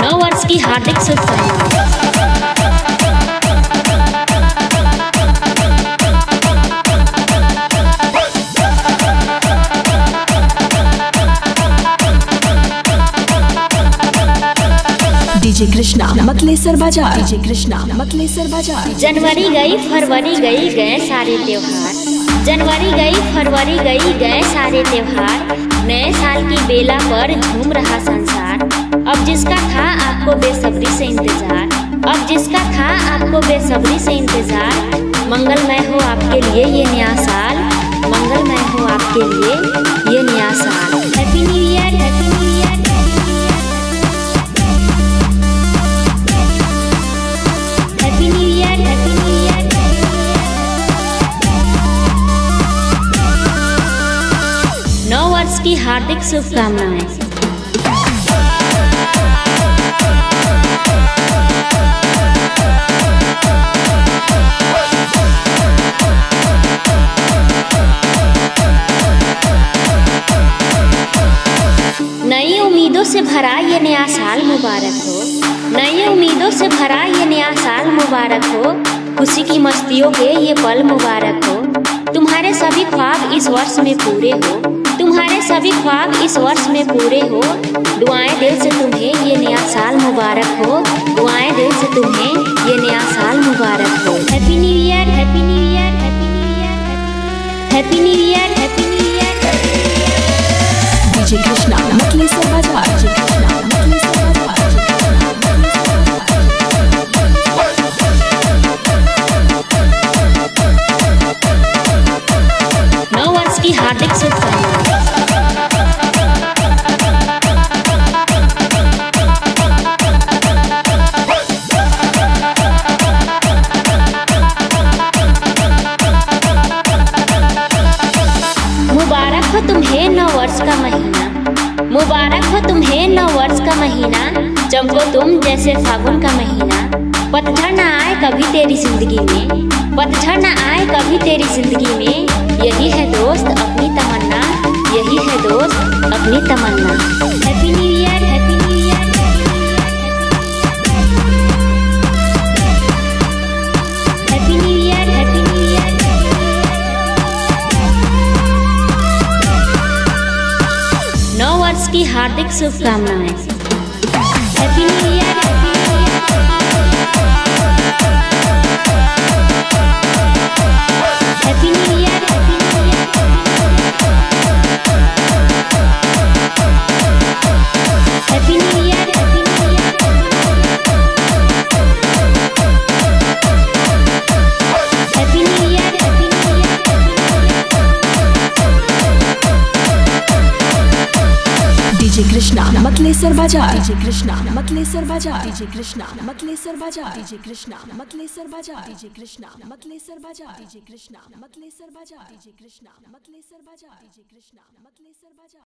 नव वर्ष की हार्दिक शुभकामनाएँ डीजे कृष्णा मतलेसर बाज़ार। डीजे कृष्णा मतलेसर बाज़ार। जनवरी गई फरवरी गई गए सारे त्योहार। जनवरी गई, फरवरी गई, गए सारे त्योहार। नए साल की बेला पर घूम रहा संसार। अब जिसका था आपको बेसब्री से इंतज़ार। अब जिसका था आपको बेसब्री से इंतज़ार। मंगलमय हो आपके लिए ये नया साल। मंगलमय हो आपके लिए ये नया साल। की हार्दिक शुभकामनाएँ। नई उम्मीदों से भरा ये नया साल मुबारक हो। नई उम्मीदों से भरा ये नया साल मुबारक हो। खुशी की मस्तियों के ये पल मुबारक हो। तुम्हारे सभी ख्वाब इस वर्ष में पूरे हो। तुम्हारे सभी ख्वाब इस वर्ष में पूरे हो दुआएँ दिल से तुम्हें ये नया साल मुबारक हो दुआएँ दिल से तुम्हें ये नया साल मुबारक हो happy new year happy new year happy new year happy new year happy new year DJ Krishna Matlesar Bazar DJ Krishna मतलेसर बाज़ार नौ वर्ष की हार्दिक शुभकामनाएँ हो तुम्हें नौ वर्ष का महीना? चमको तुम जैसे फागुन का महीना। पतझड़ ना आए कभी तेरी ज़िंदगी में। पतझड़ ना आए कभी तेरी ज़िंदगी में। यही है दोस्त अपनी तमन्ना। यही है दोस्त अपनी तमन्ना। की हार्दिक शुभकामनाएँ। Happy new DJ Krishna, Matlesar Bazar. DJ Krishna, मतलेसर Bazar. DJ Krishna, Matlesar Bazar. DJ Krishna, Matlesar Bazar. DJ Krishna, Matlesar Bazar. DJ Krishna, Matlesar Bazar. DJ Krishna, Matlesar Bazar. DJ Krishna, Matlesar बाज़ार।